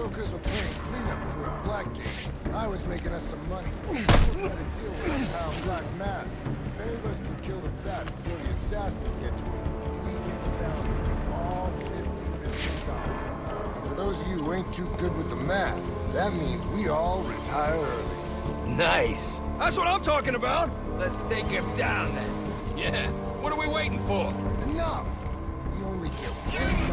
Joker's were paying cleanup crew at Blackgate. I was making us some money. We deal with a Black Mask. If any of us can kill the Bat before the assassins get to it, we get down all 50 million dollars. For those of you who ain't too good with the math, that means we all retire early. Nice. That's what I'm talking about. Let's take him down then. Yeah. What are we waiting for? Enough! We only get one